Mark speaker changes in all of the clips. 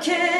Speaker 1: Okay.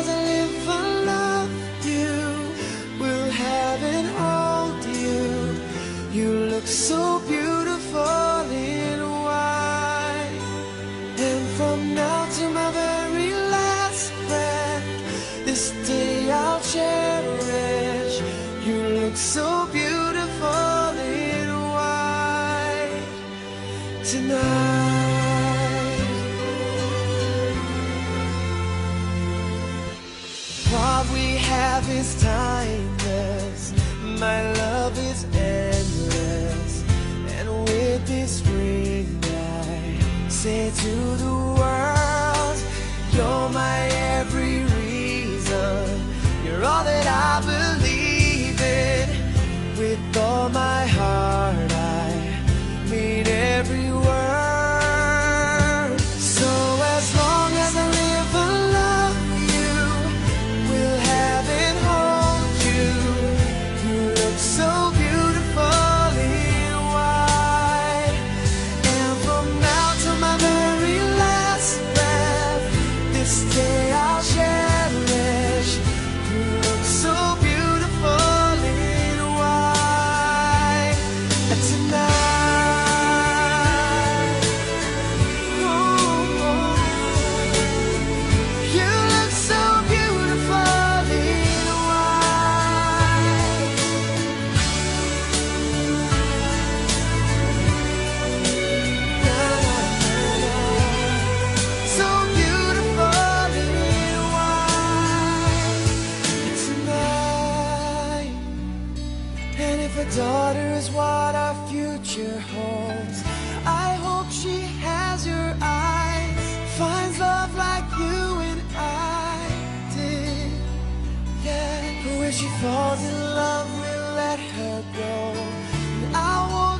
Speaker 2: Looks so beautiful in white tonight. What we have is timeless. My love is endless. And with this ring, I say to the she falls in love, we let her go. And I want